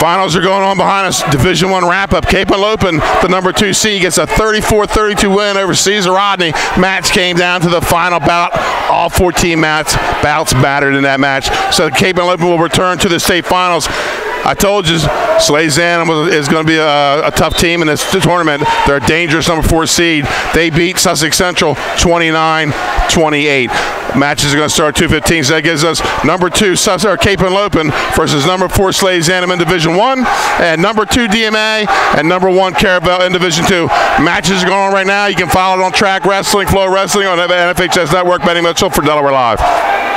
Finals are going on behind us. Division One wrap-up. Cape Henlopen, the number two seed, gets a 34-32 win over Caesar Rodney. Match came down to the final bout. All 14 mats, bouts battered in that match. So Cape Henlopen will return to the state finals. I told you, Salesianum is going to be a, a, tough team in this tournament. They're a dangerous number four seed. They beat Sussex Central 29 28. Matches are going to start 2:15. So that gives us number two or Cape Henlopen versus number four Slade in Division One, and number two DMA and number one Caravel in Division Two. Matches are going on right now. You can follow it on Track Wrestling, Flow Wrestling on the NFHS Network. Benny Mitchell for Delaware Live.